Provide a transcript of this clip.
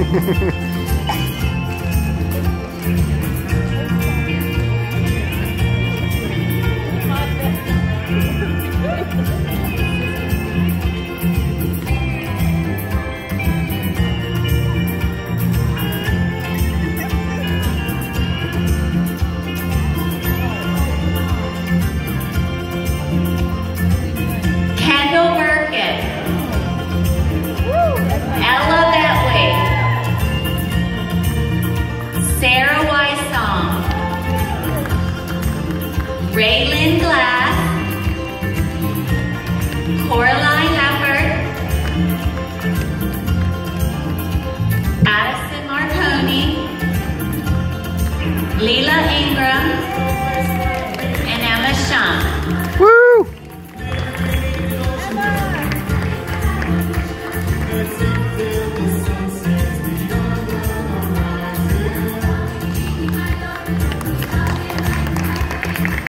Ella Betwick. Sarah Wysong. Raylan Glass. Coraline Leopard. Addison Marconi. Leela Ingram.